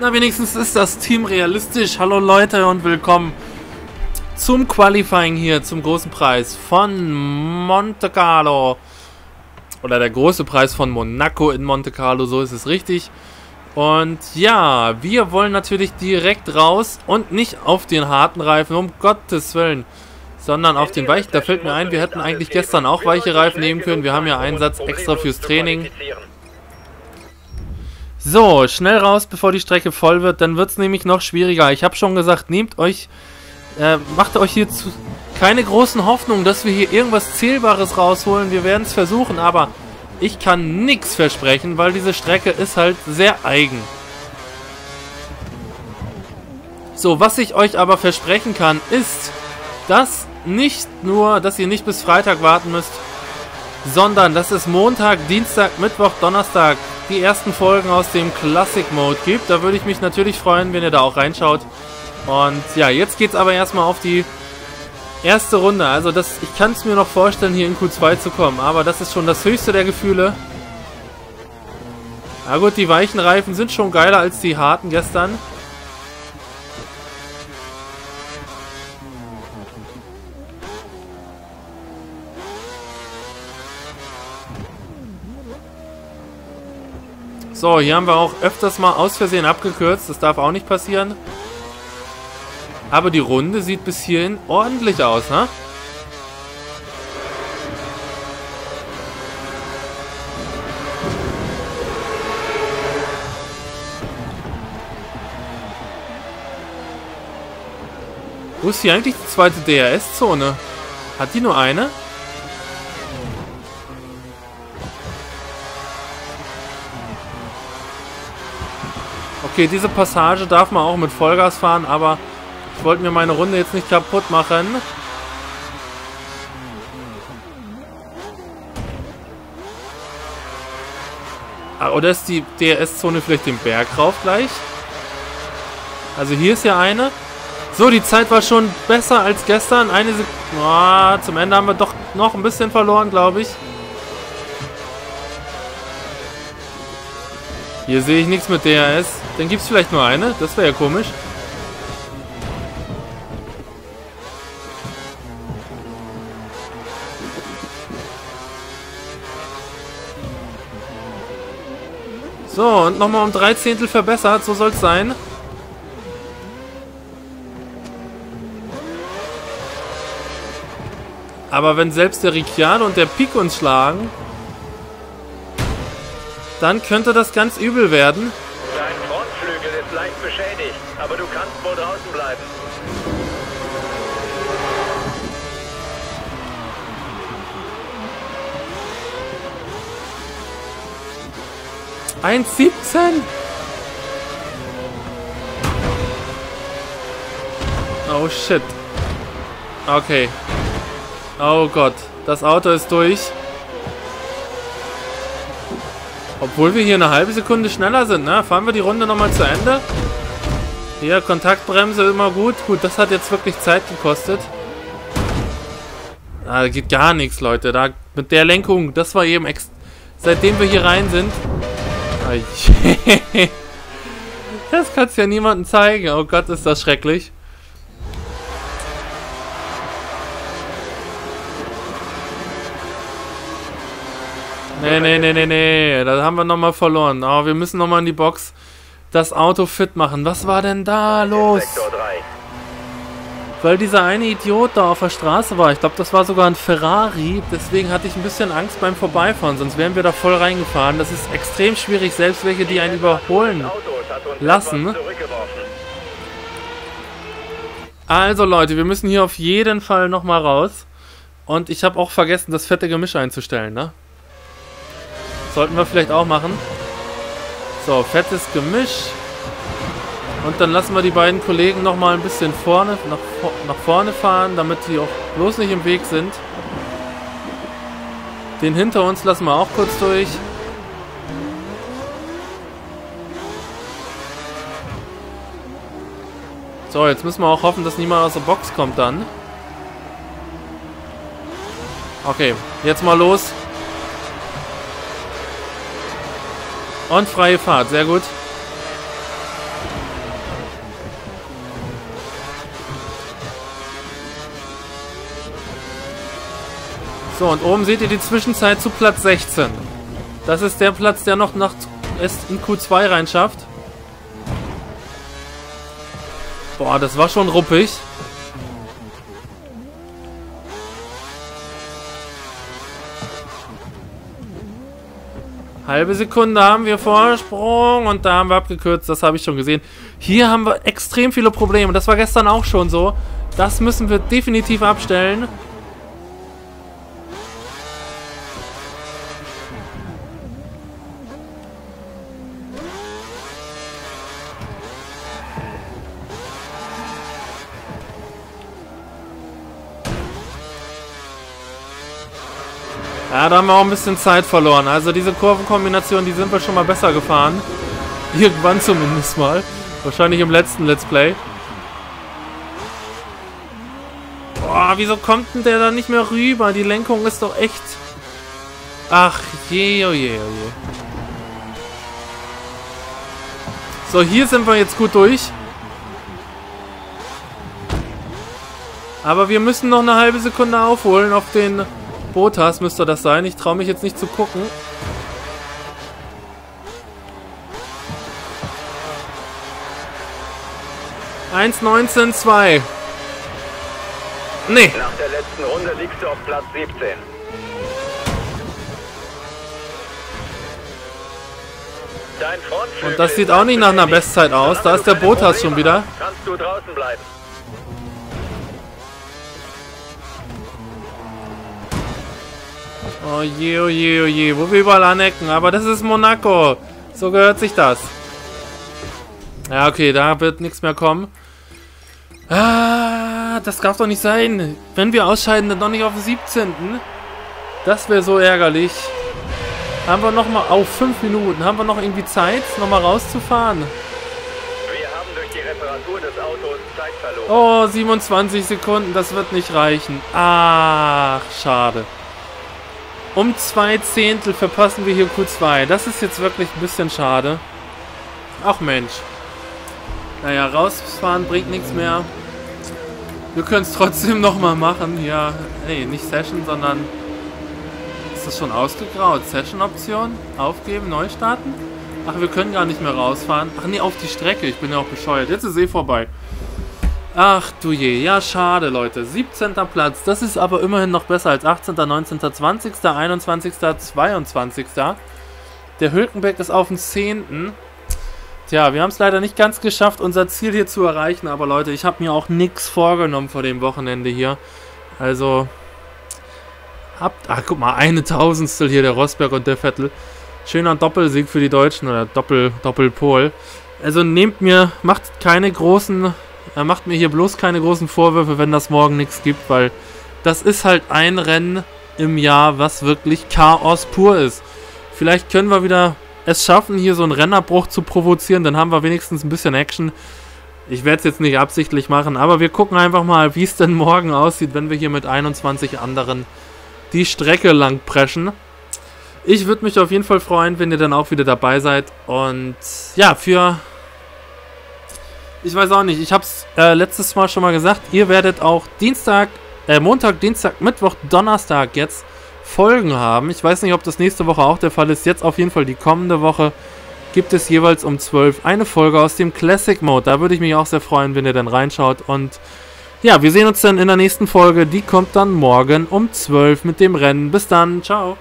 Na, wenigstens ist das Team realistisch. Hallo Leute und willkommen zum Qualifying hier, zum großen Preis von Monte Carlo. Oder der große Preis von Monaco in Monte Carlo, so ist es richtig. Und ja, wir wollen natürlich direkt raus und nicht auf den harten Reifen, um Gottes Willen, sondern auf den weichen. Da fällt mir ein, wir hätten eigentlich gestern auch weiche Reifen nehmen können. Wir haben ja einen Satz extra fürs Training. So, schnell raus, bevor die Strecke voll wird. Dann wird es nämlich noch schwieriger. Ich habe schon gesagt, nehmt euch, äh, macht euch hier zu, keine großen Hoffnungen, dass wir hier irgendwas Zählbares rausholen. Wir werden es versuchen, aber ich kann nichts versprechen, weil diese Strecke ist halt sehr eigen. So, was ich euch aber versprechen kann, ist, dass nicht nur, dass ihr nicht bis Freitag warten müsst, sondern dass es Montag, Dienstag, Mittwoch, Donnerstag die ersten Folgen aus dem Classic Mode gibt. Da würde ich mich natürlich freuen, wenn ihr da auch reinschaut. Und ja, jetzt geht es aber erstmal auf die erste Runde. Also das, ich kann es mir noch vorstellen, hier in Q2 zu kommen. Aber das ist schon das höchste der Gefühle. Na gut, die weichen Reifen sind schon geiler als die harten gestern. So, hier haben wir auch öfters mal aus Versehen abgekürzt. Das darf auch nicht passieren. Aber die Runde sieht bis hierhin ordentlich aus, ne? Wo ist hier eigentlich die zweite DRS-Zone? Hat die nur eine? Okay, diese Passage darf man auch mit Vollgas fahren, aber ich wollte mir meine Runde jetzt nicht kaputt machen. Ah, oder ist die DRS-Zone vielleicht den Berg rauf gleich? Also hier ist ja eine. So, die Zeit war schon besser als gestern. Eine Sekunde. Oh, zum Ende haben wir doch noch ein bisschen verloren, glaube ich. Hier sehe ich nichts mit DRS. Dann gibt es vielleicht nur eine. Das wäre ja komisch. So, und nochmal um drei Zehntel verbessert. So soll es sein. Aber wenn selbst der Ricciardo und der Pik uns schlagen, dann könnte das ganz übel werden. Dein Frontflügel ist leicht beschädigt, aber du kannst wohl draußen bleiben. Eins siebzehn. Oh shit. Okay. Oh Gott. Das Auto ist durch. Obwohl wir hier eine halbe Sekunde schneller sind, ne? Fahren wir die Runde nochmal zu Ende. Hier, Kontaktbremse immer gut. Gut, das hat jetzt wirklich Zeit gekostet. Ah, da geht gar nichts, Leute. Da mit der Lenkung, das war eben ex seitdem wir hier rein sind. das kannst ja niemandem zeigen. Oh Gott, ist das schrecklich. Nee, nee, nee, nee, nee. Da haben wir nochmal verloren. Aber wir müssen nochmal in die Box das Auto fit machen. Was war denn da los? Weil dieser eine Idiot da auf der Straße war. Ich glaube, das war sogar ein Ferrari. Deswegen hatte ich ein bisschen Angst beim Vorbeifahren. Sonst wären wir da voll reingefahren. Das ist extrem schwierig. Selbst welche, die einen überholen lassen. Also Leute, wir müssen hier auf jeden Fall nochmal raus. Und ich habe auch vergessen, das fette Gemisch einzustellen, ne? Sollten wir vielleicht auch machen. So, fettes Gemisch. Und dann lassen wir die beiden Kollegen nochmal ein bisschen vorne, nach, nach vorne fahren, damit die auch bloß nicht im Weg sind. Den hinter uns lassen wir auch kurz durch. So, jetzt müssen wir auch hoffen, dass niemand aus der Box kommt dann. Okay, jetzt mal los. Und freie Fahrt, sehr gut. So, und oben seht ihr die Zwischenzeit zu Platz 16. Das ist der Platz, der noch nach es in Q2 reinschafft. Boah, das war schon ruppig. Halbe Sekunde haben wir Vorsprung und da haben wir abgekürzt, das habe ich schon gesehen. Hier haben wir extrem viele Probleme, das war gestern auch schon so. Das müssen wir definitiv abstellen. Ja, da haben wir auch ein bisschen Zeit verloren. Also diese Kurvenkombination, die sind wir schon mal besser gefahren. Irgendwann zumindest mal. Wahrscheinlich im letzten Let's Play. Boah, wieso kommt denn der da nicht mehr rüber? Die Lenkung ist doch echt... Ach, je, oh je, oh je. So, hier sind wir jetzt gut durch. Aber wir müssen noch eine halbe Sekunde aufholen auf den Botas müsste das sein. Ich traue mich jetzt nicht zu gucken. Eins, neunzehn, zwei. Nee. Nach der letzten Runde liegst du auf Platz 17. Und das sieht auch nicht nach einer Bestzeit aus. Da ist der Botas schon wieder. Kannst du draußen bleiben. Oh je, oh je, oh je. Wo wir überall anecken. Aber das ist Monaco. So gehört sich das. Ja, okay, da wird nichts mehr kommen. Ah, das darf doch nicht sein. Wenn wir ausscheiden, dann doch nicht auf den 17. Das wäre so ärgerlich. Haben wir nochmal auf 5 Minuten. Haben wir noch irgendwie Zeit, nochmal rauszufahren? Wir haben durch die Reparatur des Autos Zeit verloren. Oh, 27 Sekunden. Das wird nicht reichen. Ach, schade. Um zwei Zehntel verpassen wir hier Q2. Das ist jetzt wirklich ein bisschen schade. Ach Mensch. Naja, rausfahren bringt nichts mehr. Wir können es trotzdem nochmal machen. Ja, nee, nicht Session, sondern... Ist das schon ausgegraut? Session-Option? Aufgeben, neu starten? Ach, wir können gar nicht mehr rausfahren. Ach nee, auf die Strecke. Ich bin ja auch bescheuert. Jetzt ist eh vorbei. Ach du je, ja schade Leute. 17. Platz, das ist aber immerhin noch besser als 18., 19., 20., 21., 22. Der Hülkenberg ist auf dem 10. Tja, wir haben es leider nicht ganz geschafft, unser Ziel hier zu erreichen. Aber Leute, ich habe mir auch nichts vorgenommen vor dem Wochenende hier. Also, habt, ach guck mal, eine Tausendstel hier der Rosberg und der Vettel. Schöner Doppelsieg für die Deutschen oder Doppel, Doppelpol. Also nehmt mir, macht keine großen er macht mir hier bloß keine großen Vorwürfe, wenn das morgen nichts gibt, weil das ist halt ein Rennen im Jahr, was wirklich Chaos pur ist. Vielleicht können wir wieder es schaffen, hier so einen Rennerbruch zu provozieren, dann haben wir wenigstens ein bisschen Action. Ich werde es jetzt nicht absichtlich machen, aber wir gucken einfach mal, wie es denn morgen aussieht, wenn wir hier mit 21 anderen die Strecke lang preschen. Ich würde mich auf jeden Fall freuen, wenn ihr dann auch wieder dabei seid. Und ja, für ich weiß auch nicht. Ich habe es äh, letztes Mal schon mal gesagt. Ihr werdet auch Dienstag, äh, Montag, Dienstag, Mittwoch, Donnerstag jetzt Folgen haben. Ich weiß nicht, ob das nächste Woche auch der Fall ist. Jetzt auf jeden Fall die kommende Woche gibt es jeweils um 12 eine Folge aus dem Classic Mode. Da würde ich mich auch sehr freuen, wenn ihr dann reinschaut. Und ja, wir sehen uns dann in der nächsten Folge. Die kommt dann morgen um 12 mit dem Rennen. Bis dann. Ciao.